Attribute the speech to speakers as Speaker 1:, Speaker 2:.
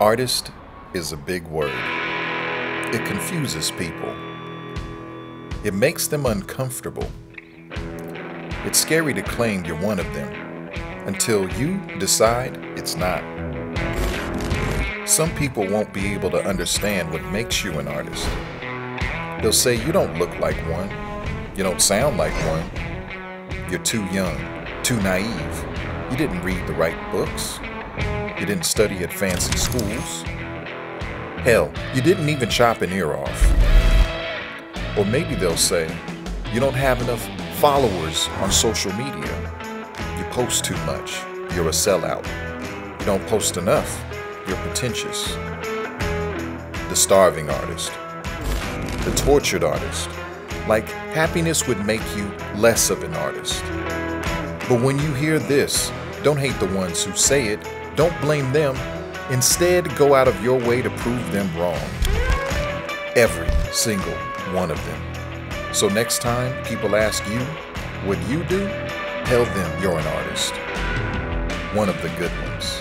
Speaker 1: Artist is a big word. It confuses people. It makes them uncomfortable. It's scary to claim you're one of them until you decide it's not. Some people won't be able to understand what makes you an artist. They'll say you don't look like one, you don't sound like one, you're too young, too naive, you didn't read the right books, you didn't study at fancy schools. Hell, you didn't even chop an ear off. Or maybe they'll say, you don't have enough followers on social media. You post too much. You're a sellout. You don't post enough. You're pretentious. The starving artist. The tortured artist. Like happiness would make you less of an artist. But when you hear this, don't hate the ones who say it. Don't blame them. Instead, go out of your way to prove them wrong. Every single one of them. So next time people ask you, what you do? Tell them you're an artist. One of the good ones.